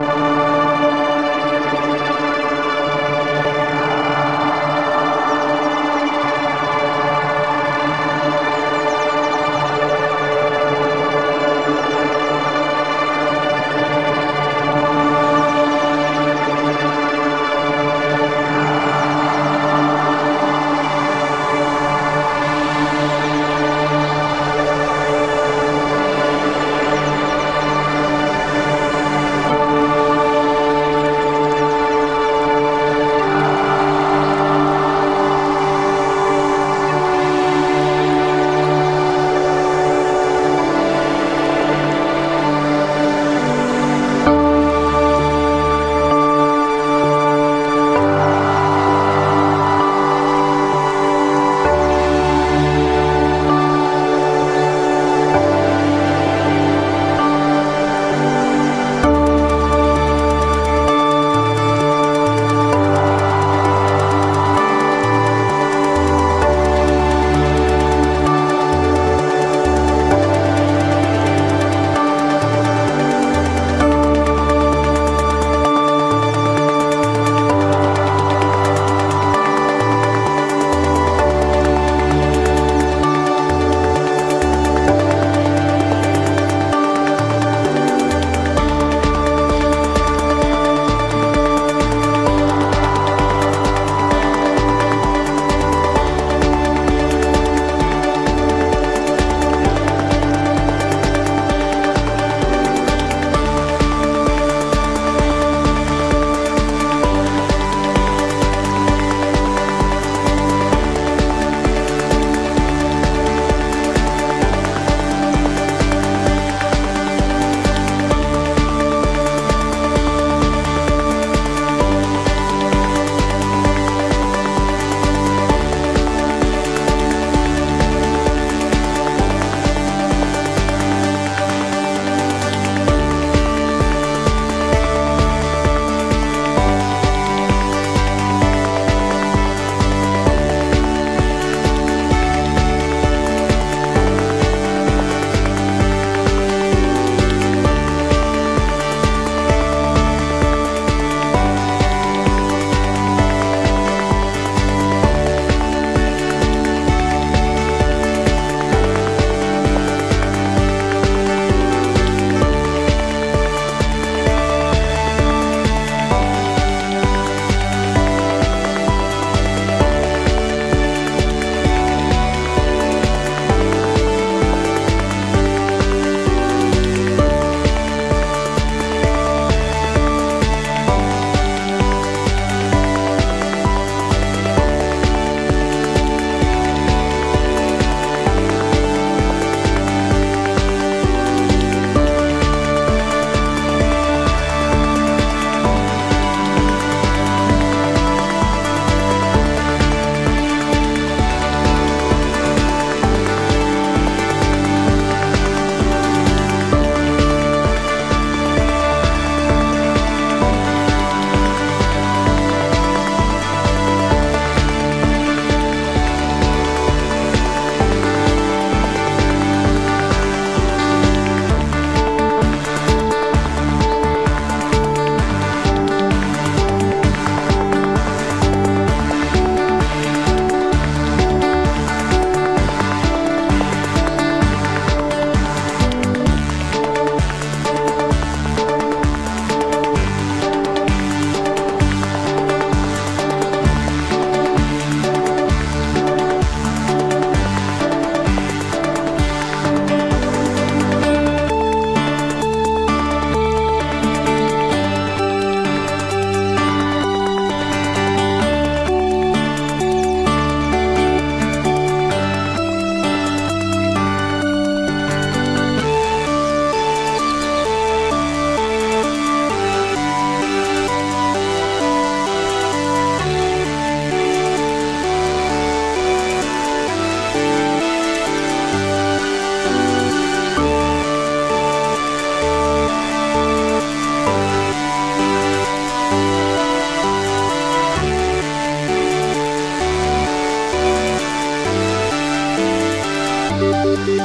you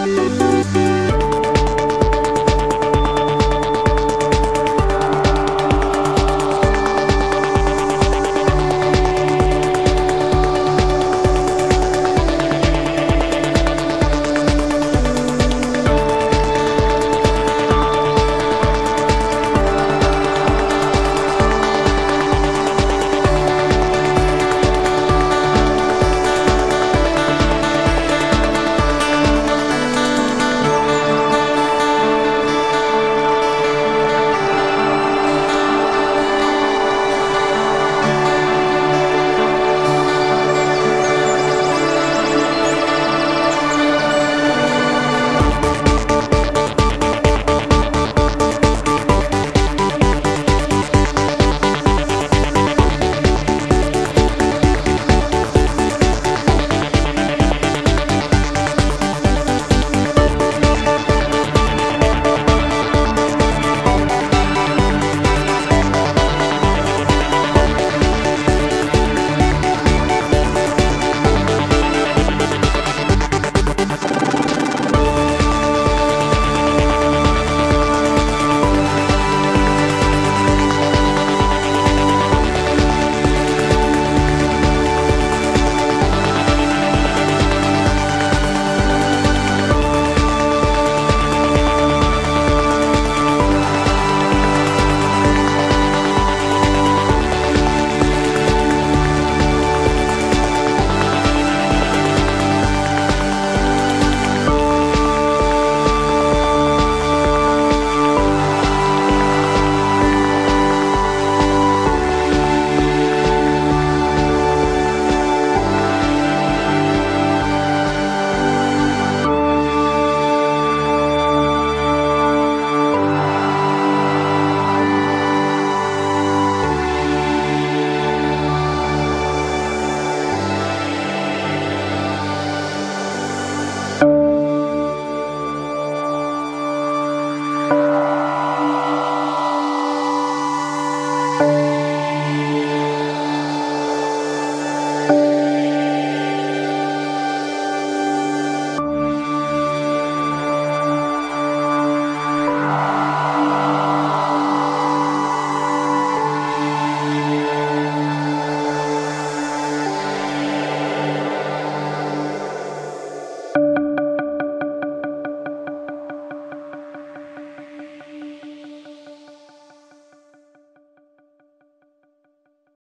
Música